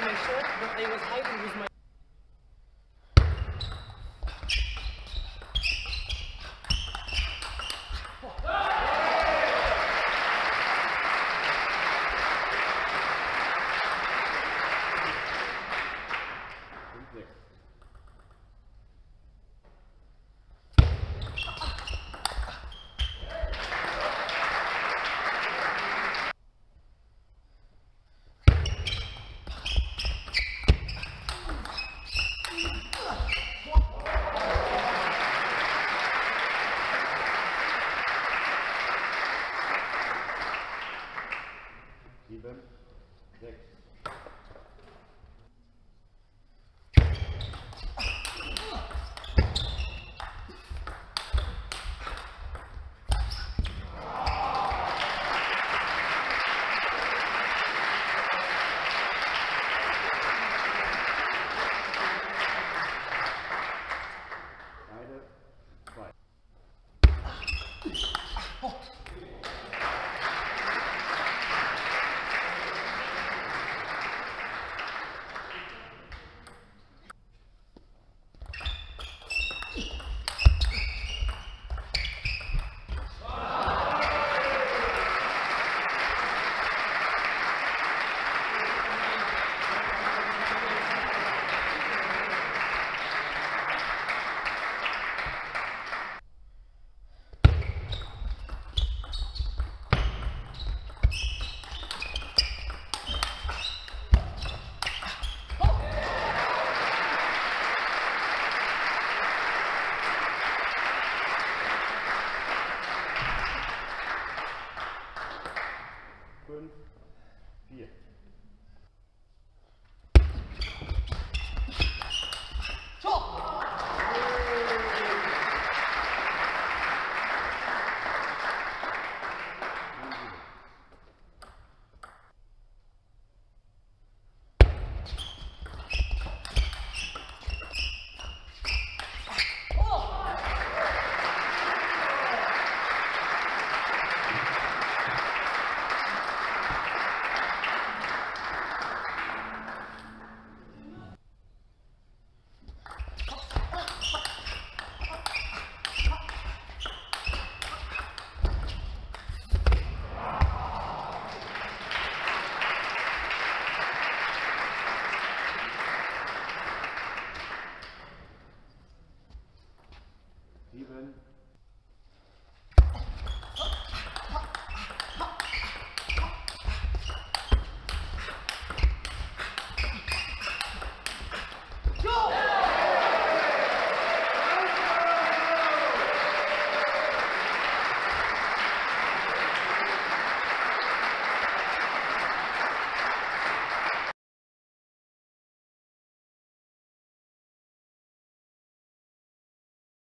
to make sure that they was hiding was my Amen.